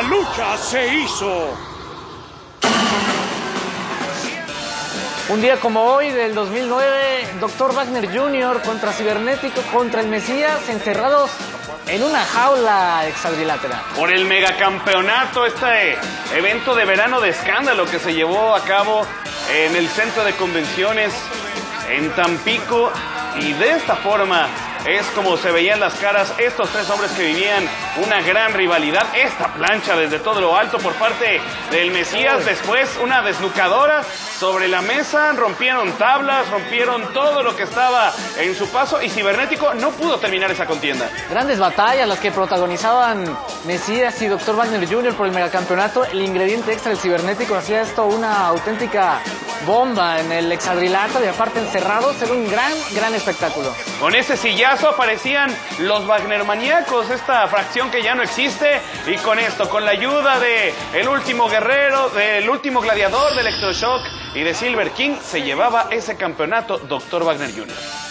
La lucha se hizo. Un día como hoy del 2009, Dr. Wagner Jr. contra Cibernético contra el Mesías encerrados en una jaula hexadrilátera. Por el megacampeonato, este evento de verano de escándalo que se llevó a cabo en el centro de convenciones en Tampico y de esta forma es como se veían las caras estos tres hombres que vivían una gran rivalidad. Esta plancha desde todo lo alto por parte del Mesías. Después una desnucadora sobre la mesa. Rompieron tablas, rompieron todo lo que estaba en su paso. Y Cibernético no pudo terminar esa contienda. Grandes batallas las que protagonizaban Mesías y Dr. Wagner Jr. por el megacampeonato. El ingrediente extra del Cibernético hacía esto una auténtica bomba en el hexadrilátero y aparte encerrados. Era un gran, gran espectáculo. Con ese sillazo aparecían los Wagnermaníacos, esta fracción que ya no existe. Y con esto, con la ayuda de el último guerrero, del último gladiador de Electroshock y de Silver King, se llevaba ese campeonato Dr. Wagner Jr.